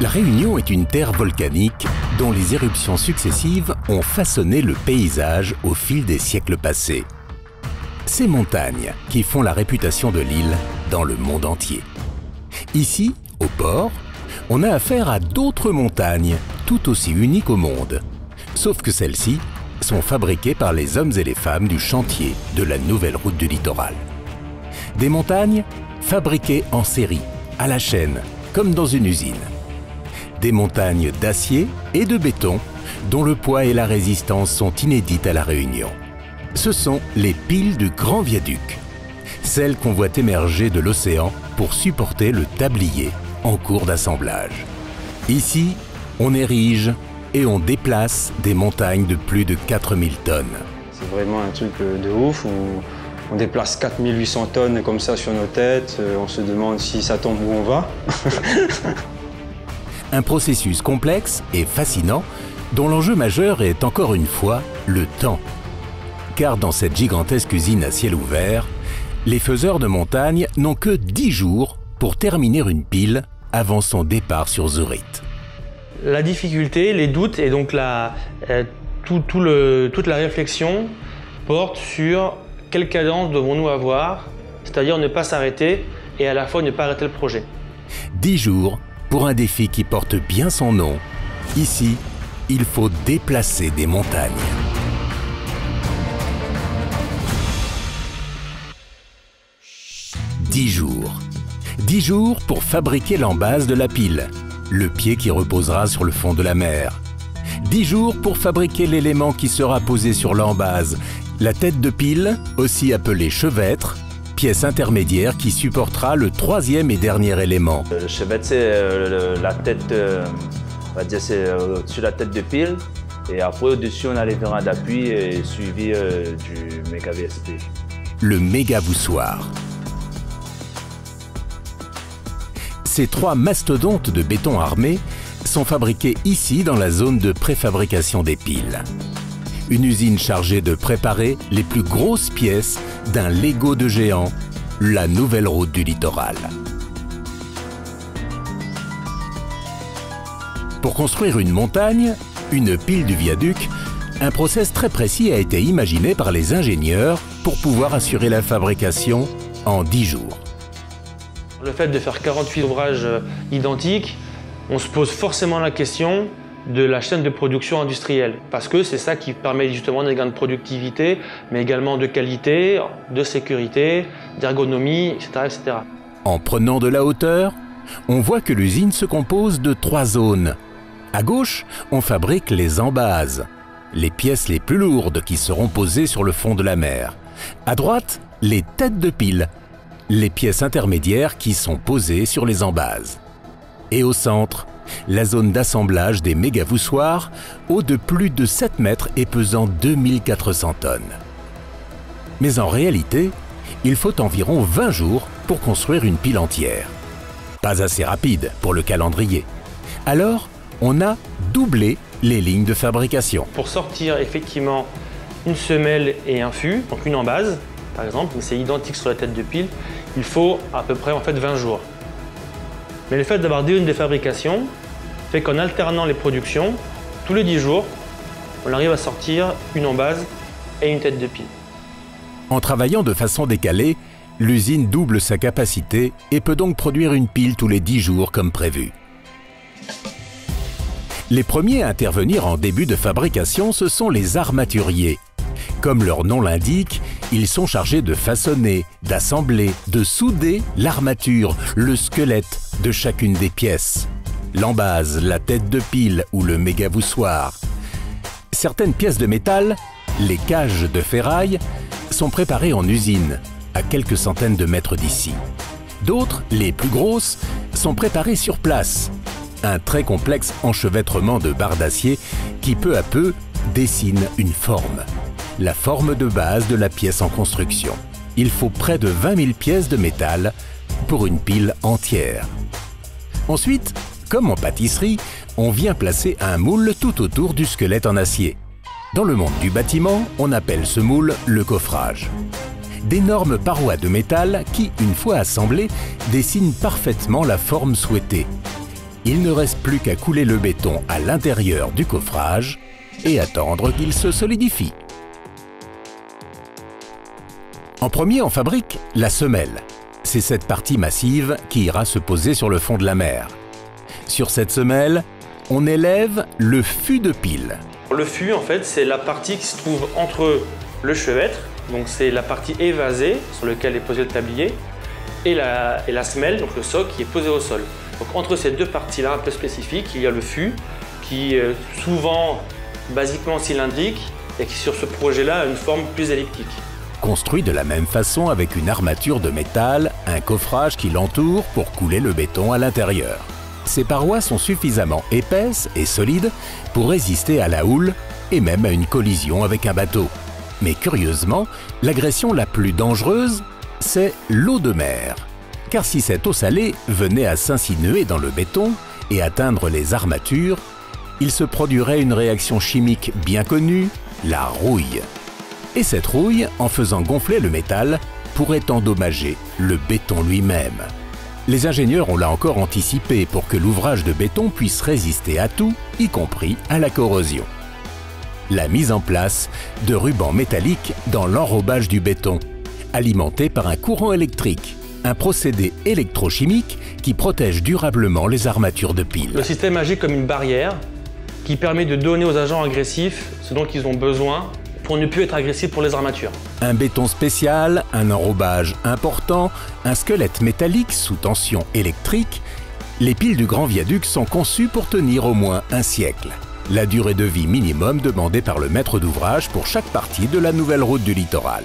La Réunion est une terre volcanique dont les éruptions successives ont façonné le paysage au fil des siècles passés. Ces montagnes qui font la réputation de l'île dans le monde entier. Ici, au port, on a affaire à d'autres montagnes tout aussi uniques au monde. Sauf que celles-ci sont fabriquées par les hommes et les femmes du chantier de la nouvelle route du littoral. Des montagnes fabriquées en série, à la chaîne, comme dans une usine des montagnes d'acier et de béton dont le poids et la résistance sont inédites à La Réunion. Ce sont les piles du Grand Viaduc, celles qu'on voit émerger de l'océan pour supporter le tablier en cours d'assemblage. Ici, on érige et on déplace des montagnes de plus de 4000 tonnes. C'est vraiment un truc de ouf où on déplace 4800 tonnes comme ça sur nos têtes, euh, on se demande si ça tombe où on va. Un processus complexe et fascinant dont l'enjeu majeur est encore une fois le temps. Car dans cette gigantesque usine à ciel ouvert, les faiseurs de montagne n'ont que 10 jours pour terminer une pile avant son départ sur Zurich. La difficulté, les doutes et donc la, euh, toute la réflexion porte sur quelle cadence devons-nous avoir, c'est-à-dire ne pas s'arrêter et à la fois ne pas arrêter le projet. 10 jours pour un défi qui porte bien son nom, ici, il faut déplacer des montagnes. Dix jours. Dix jours pour fabriquer l'embase de la pile, le pied qui reposera sur le fond de la mer. Dix jours pour fabriquer l'élément qui sera posé sur l'embase, la tête de pile, aussi appelée chevêtre, pièce intermédiaire qui supportera le troisième et dernier élément. Le chevette, c'est euh, la tête, euh, on va dire, c'est sur la tête de pile. Et après, au-dessus, on a les vérins d'appui suivi euh, du méga VSP. Le méga voussoir. Ces trois mastodontes de béton armé sont fabriqués ici dans la zone de préfabrication des piles une usine chargée de préparer les plus grosses pièces d'un Lego de géant, la nouvelle route du littoral. Pour construire une montagne, une pile du viaduc, un process très précis a été imaginé par les ingénieurs pour pouvoir assurer la fabrication en 10 jours. Le fait de faire 48 ouvrages identiques, on se pose forcément la question de la chaîne de production industrielle. Parce que c'est ça qui permet justement des gains de productivité, mais également de qualité, de sécurité, d'ergonomie, etc.. En prenant de la hauteur, on voit que l'usine se compose de trois zones. À gauche, on fabrique les embases, les pièces les plus lourdes qui seront posées sur le fond de la mer. À droite, les têtes de pile, les pièces intermédiaires qui sont posées sur les embases. Et au centre, la zone d'assemblage des méga-voussoirs, haut de plus de 7 mètres et pesant 2400 tonnes. Mais en réalité, il faut environ 20 jours pour construire une pile entière. Pas assez rapide pour le calendrier. Alors, on a doublé les lignes de fabrication. Pour sortir effectivement une semelle et un fût, donc une en base, par exemple, c'est identique sur la tête de pile, il faut à peu près en fait 20 jours. Mais le fait d'avoir deux lignes de fabrication fait qu'en alternant les productions, tous les 10 jours, on arrive à sortir une en base et une tête de pile. En travaillant de façon décalée, l'usine double sa capacité et peut donc produire une pile tous les 10 jours comme prévu. Les premiers à intervenir en début de fabrication, ce sont les armaturiers. Comme leur nom l'indique, ils sont chargés de façonner, d'assembler, de souder l'armature, le squelette de chacune des pièces. L'embase, la tête de pile ou le méga-voussoir. Certaines pièces de métal, les cages de ferraille, sont préparées en usine, à quelques centaines de mètres d'ici. D'autres, les plus grosses, sont préparées sur place. Un très complexe enchevêtrement de barres d'acier qui peu à peu dessine une forme la forme de base de la pièce en construction. Il faut près de 20 000 pièces de métal pour une pile entière. Ensuite, comme en pâtisserie, on vient placer un moule tout autour du squelette en acier. Dans le monde du bâtiment, on appelle ce moule le coffrage. D'énormes parois de métal qui, une fois assemblées, dessinent parfaitement la forme souhaitée. il ne reste plus qu'à couler le béton à l'intérieur du coffrage et attendre qu'il se solidifie. En premier, on fabrique la semelle. C'est cette partie massive qui ira se poser sur le fond de la mer. Sur cette semelle, on élève le fût de pile. Le fût, en fait, c'est la partie qui se trouve entre le chevêtre, donc c'est la partie évasée sur laquelle est posé le tablier, et la, et la semelle, donc le socle qui est posé au sol. Donc entre ces deux parties-là un peu spécifiques, il y a le fût qui est souvent basiquement cylindrique et qui sur ce projet-là a une forme plus elliptique. Construit de la même façon avec une armature de métal, un coffrage qui l'entoure pour couler le béton à l'intérieur. Ces parois sont suffisamment épaisses et solides pour résister à la houle et même à une collision avec un bateau. Mais curieusement, l'agression la plus dangereuse, c'est l'eau de mer. Car si cette eau salée venait à s'insinuer dans le béton et atteindre les armatures, il se produirait une réaction chimique bien connue, la rouille. Et cette rouille, en faisant gonfler le métal, pourrait endommager le béton lui-même. Les ingénieurs ont là encore anticipé pour que l'ouvrage de béton puisse résister à tout, y compris à la corrosion. La mise en place de rubans métalliques dans l'enrobage du béton, alimenté par un courant électrique un procédé électrochimique qui protège durablement les armatures de piles. Le système agit comme une barrière qui permet de donner aux agents agressifs ce dont ils ont besoin pour ne plus être agressifs pour les armatures. Un béton spécial, un enrobage important, un squelette métallique sous tension électrique, les piles du Grand Viaduc sont conçues pour tenir au moins un siècle. La durée de vie minimum demandée par le maître d'ouvrage pour chaque partie de la nouvelle route du littoral.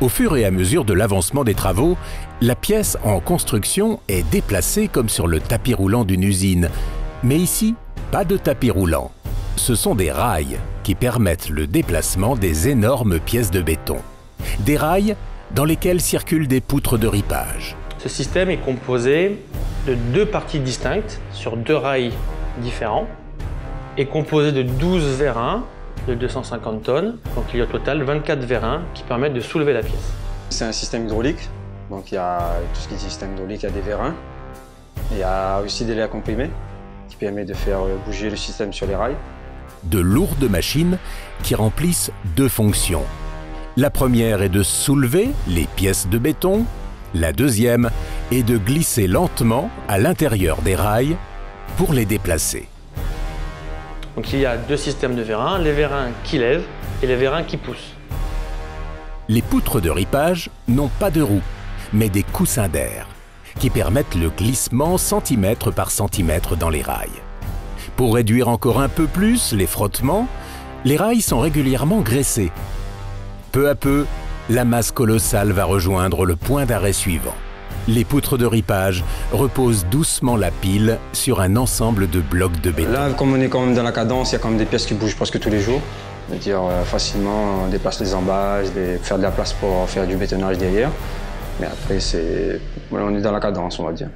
Au fur et à mesure de l'avancement des travaux, la pièce en construction est déplacée comme sur le tapis roulant d'une usine. Mais ici, pas de tapis roulant. Ce sont des rails qui permettent le déplacement des énormes pièces de béton. Des rails dans lesquels circulent des poutres de ripage. Ce système est composé de deux parties distinctes sur deux rails différents et composé de 12 vérins de 250 tonnes. Donc il y a au total 24 vérins qui permettent de soulever la pièce. C'est un système hydraulique, donc il y a tout ce qui est système hydraulique, il y a des vérins. Il y a aussi des laits à comprimer qui permettent de faire bouger le système sur les rails. De lourdes machines qui remplissent deux fonctions. La première est de soulever les pièces de béton, la deuxième est de glisser lentement à l'intérieur des rails pour les déplacer. Donc il y a deux systèmes de vérins, les vérins qui lèvent et les vérins qui poussent. Les poutres de ripage n'ont pas de roues, mais des coussins d'air, qui permettent le glissement centimètre par centimètre dans les rails. Pour réduire encore un peu plus les frottements, les rails sont régulièrement graissés. Peu à peu, la masse colossale va rejoindre le point d'arrêt suivant. Les poutres de ripage reposent doucement la pile sur un ensemble de blocs de béton. Là, comme on est quand même dans la cadence, il y a quand même des pièces qui bougent presque tous les jours. dire euh, facilement, on déplace les emballages, faire de la place pour faire du bétonnage derrière. Mais après, on est dans la cadence, on va dire.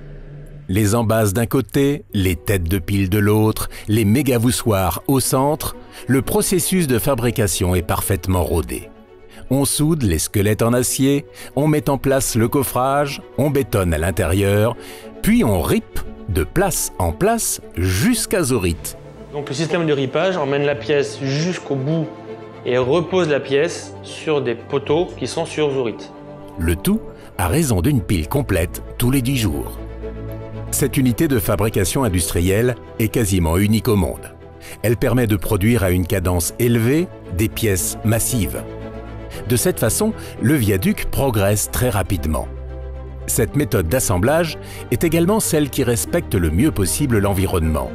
Les embasses d'un côté, les têtes de pile de l'autre, les mégavoussoirs au centre, le processus de fabrication est parfaitement rodé. On soude les squelettes en acier, on met en place le coffrage, on bétonne à l'intérieur, puis on ripe de place en place jusqu'à Zorite. Donc le système de ripage emmène la pièce jusqu'au bout et repose la pièce sur des poteaux qui sont sur Zorite. Le tout à raison d'une pile complète tous les 10 jours. Cette unité de fabrication industrielle est quasiment unique au monde. Elle permet de produire à une cadence élevée des pièces massives. De cette façon, le viaduc progresse très rapidement. Cette méthode d'assemblage est également celle qui respecte le mieux possible l'environnement.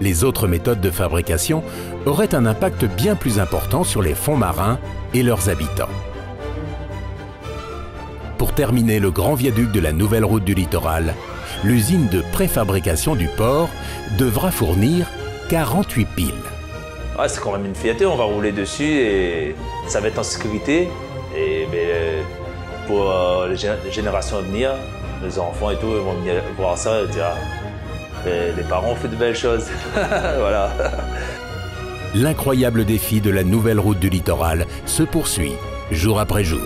Les autres méthodes de fabrication auraient un impact bien plus important sur les fonds marins et leurs habitants. Pour terminer le grand viaduc de la nouvelle route du littoral, l'usine de préfabrication du port devra fournir 48 piles. Ah, c'est quand même une fierté, on va rouler dessus et ça va être en sécurité. Et euh, pour euh, les générations à venir, les enfants et tout, ils vont venir voir ça et dire ah, les parents ont fait de belles choses. voilà. L'incroyable défi de la nouvelle route du littoral se poursuit jour après jour.